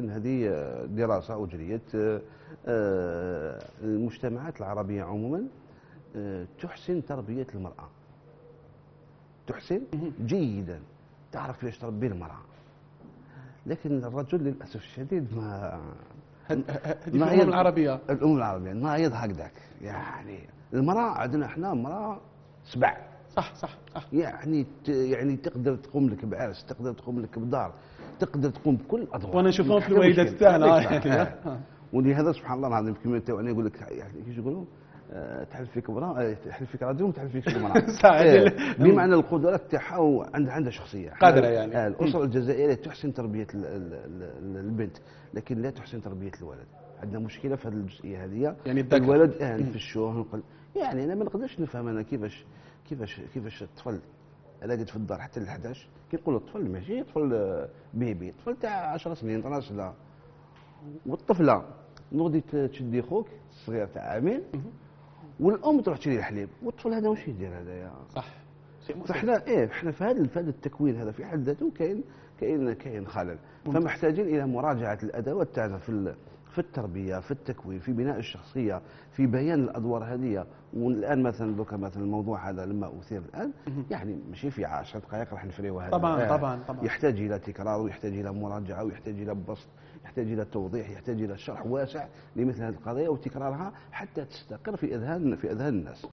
هذه دراسة أجريت آه، المجتمعات العربية عموما آه، تحسن تربية المرأة. تحسن جيدا تعرف كيفاش تربي المرأة. لكن الرجل للأسف الشديد ما هذه في الأمم العربية. الأمم العربية ما يضحك ذاك. يعني المرأة عندنا إحنا مرأة سبع. صح صح صح. يعني يعني تقدر تقوم لك بعرس تقدر تقوم لك بدار تقدر تقوم بكل الادوار وأنا نشوفهم في الوالدات تاعنا يعني ولهذا سبحان الله العظيم كما أنت وأنا يقول لك يعني كيف يقولوا آه، تحلف فيك آه، تحلف فيك رجل وتحلف فيك امراه إيه، بمعنى القدرات تاعها عندها عندها شخصية. قادرة يعني. آه، الأسرة الجزائرية تحسن تربية البنت لكن لا تحسن تربية الولد. عندنا مشكلة في هذه الجزئية هذه. يعني الولد في الشوه يعني أنا ما نقدرش نفهم أنا كيفاش كيفاش كيفاش الطفل قد في الدار حتى ل 11 كيقولوا الطفل ماشي طفل آه، بيبي طفل تاع 10 سنين 12 سنه والطفلة نوضي تشدي خوك الصغير تاع عامين والأم تروح تشري الحليب. والطفل هذا واش يدير هذايا صح. فاحنا إيه إحنا في هذا في هذا التكوين هذا في حد ذاته كاين كاين كاين خلل. فمحتاجين إلى مراجعة الأدوات تاعنا في في التربية في التكوين في بناء الشخصية في بيان الأدوار هذه. والآن مثلا دوكا مثلا الموضوع هذا لما أثير الآن يعني ماشي في 10 دقائق راح نفريوه هذا. طبعا آه طبعا طبعا. يحتاج إلى تكرار ويحتاج إلى مراجعة ويحتاج إلى بسط يحتاج إلى توضيح يحتاج إلى شرح واسع لمثل هذه القضايا وتكرارها حتى تستقر في أذهان في أذهان الناس.